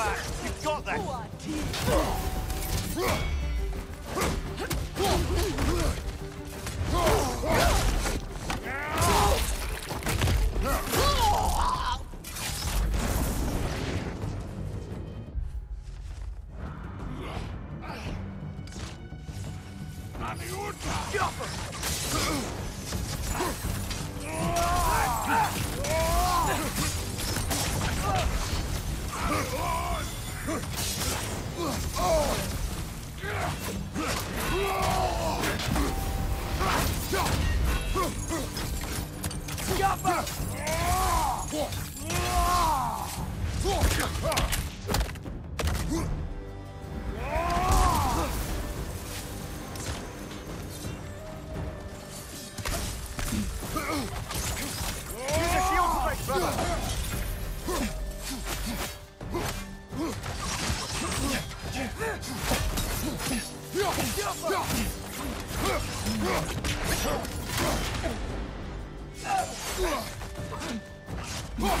back. You've got that. Oh! Use a shield strike, brother!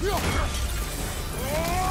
おい!